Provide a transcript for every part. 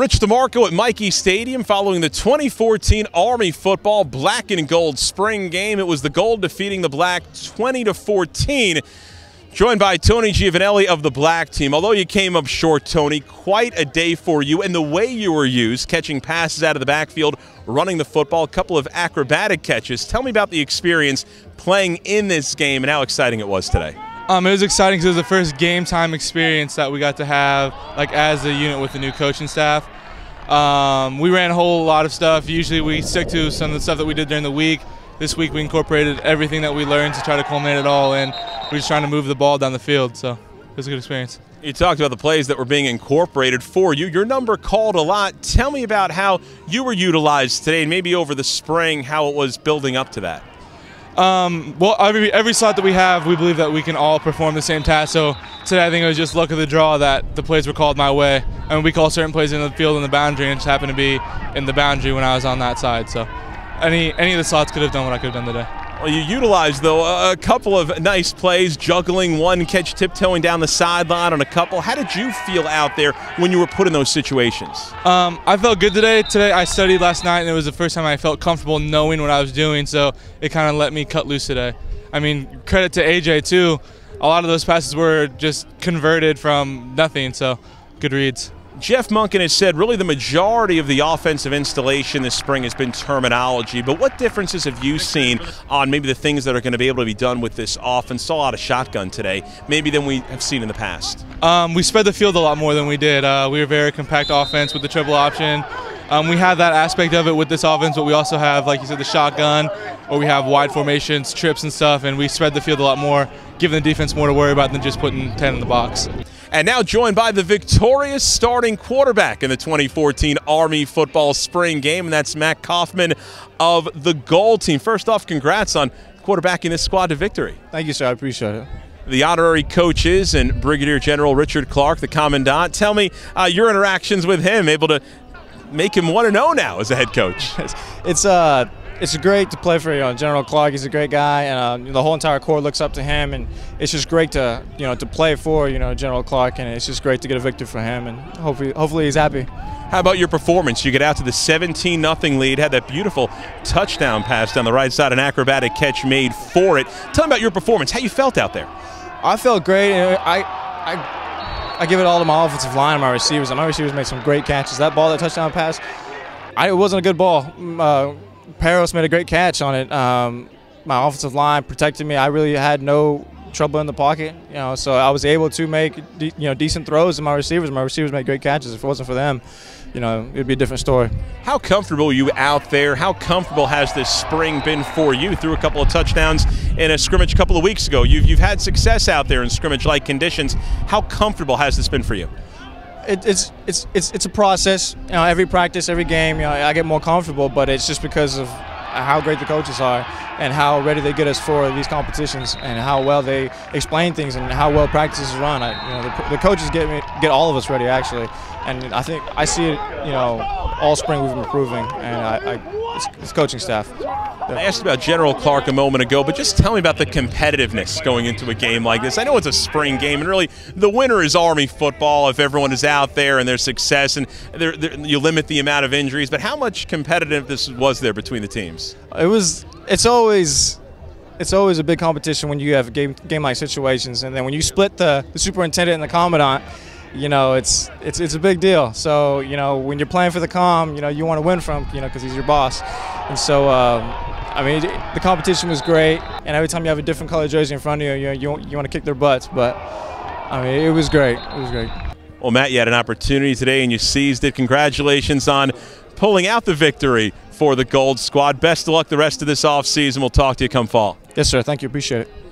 Rich DeMarco at Michie Stadium following the 2014 Army football black and gold spring game. It was the gold defeating the black 20 to 14. Joined by Tony Giovanelli of the black team. Although you came up short, Tony, quite a day for you and the way you were used, catching passes out of the backfield, running the football, a couple of acrobatic catches. Tell me about the experience playing in this game and how exciting it was today. Um, it was exciting because it was the first game time experience that we got to have, like as a unit with the new coaching staff. Um, we ran a whole lot of stuff. Usually we stick to some of the stuff that we did during the week. This week we incorporated everything that we learned to try to culminate it all in. We're just trying to move the ball down the field, so it was a good experience. You talked about the plays that were being incorporated for you. Your number called a lot. Tell me about how you were utilized today and maybe over the spring, how it was building up to that. Um, well, every, every slot that we have, we believe that we can all perform the same task. So today, I think it was just luck of the draw that the plays were called my way. I mean, we call certain plays in the field in the boundary, and it just happened to be in the boundary when I was on that side. So any any of the slots could have done what I could have done today. Well, you utilized, though, a couple of nice plays, juggling one catch, tiptoeing down the sideline on a couple. How did you feel out there when you were put in those situations? Um, I felt good today. Today I studied last night, and it was the first time I felt comfortable knowing what I was doing, so it kind of let me cut loose today. I mean, credit to AJ, too. A lot of those passes were just converted from nothing, so good reads. Jeff Monken has said really the majority of the offensive installation this spring has been terminology, but what differences have you seen on maybe the things that are going to be able to be done with this offense? Saw a lot of shotgun today, maybe than we have seen in the past. Um, we spread the field a lot more than we did. Uh, we were very compact offense with the triple option. Um, we have that aspect of it with this offense, but we also have, like you said, the shotgun, or we have wide formations, trips, and stuff, and we spread the field a lot more, giving the defense more to worry about than just putting 10 in the box. And now joined by the victorious starting quarterback in the 2014 Army football spring game, and that's Matt Kaufman of the Gold Team. First off, congrats on quarterbacking this squad to victory. Thank you, sir. I appreciate it. The honorary coaches and Brigadier General Richard Clark, the Commandant. Tell me uh, your interactions with him, able to make him 1 0 now as a head coach. It's uh, it's great to play for you know, General Clark. He's a great guy, and uh, the whole entire corps looks up to him. And it's just great to you know to play for you know General Clark, and it's just great to get a victory for him. And hopefully, hopefully he's happy. How about your performance? You get out to the 17 0 lead, had that beautiful touchdown pass down the right side, an acrobatic catch made for it. Tell me about your performance. How you felt out there? I felt great. I I. I give it all to my offensive line and my receivers. And my receivers made some great catches. That ball, that touchdown pass, I, it wasn't a good ball. Uh, Peros made a great catch on it. Um, my offensive line protected me. I really had no trouble in the pocket, you know, so I was able to make you know decent throws to my receivers. My receivers made great catches. If it wasn't for them, you know, it'd be a different story. How comfortable are you out there? How comfortable has this spring been for you? Threw a couple of touchdowns in a scrimmage a couple of weeks ago. You've, you've had success out there in scrimmage-like conditions. How comfortable has this been for you? It, it's it's it's it's a process. You know, every practice, every game, you know, I get more comfortable, but it's just because of how great the coaches are and how ready they get us for these competitions and how well they explain things and how well practices run. I, you know, the, the, coaches get me, get all of us ready actually, and I think I see it. You know, all spring we've been improving, and I, I it's, it's coaching staff. I asked about General Clark a moment ago, but just tell me about the competitiveness going into a game like this. I know it's a spring game, and really the winner is Army football if everyone is out there and there's success and they're, they're, you limit the amount of injuries. But how much competitiveness was there between the teams? It was. It's always. It's always a big competition when you have game game like situations, and then when you split the, the superintendent and the commandant, you know it's it's it's a big deal. So you know when you're playing for the com, you know you want to win from you know because he's your boss, and so. Um, I mean, the competition was great, and every time you have a different color jersey in front of you, you you, you want to kick their butts. But I mean, it was great. It was great. Well, Matt, you had an opportunity today, and you seized it. Congratulations on pulling out the victory for the Gold Squad. Best of luck the rest of this offseason. We'll talk to you come fall. Yes, sir. Thank you. Appreciate it.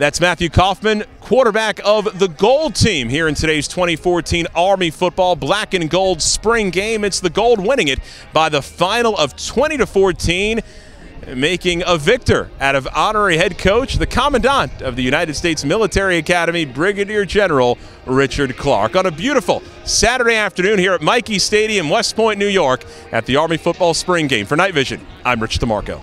That's Matthew Kaufman, quarterback of the Gold Team here in today's 2014 Army Football Black and Gold Spring Game. It's the Gold winning it by the final of 20 to 14 making a victor out of honorary head coach, the Commandant of the United States Military Academy, Brigadier General Richard Clark. On a beautiful Saturday afternoon here at Michie Stadium, West Point, New York, at the Army Football Spring Game. For Knight Vision, I'm Rich DeMarco.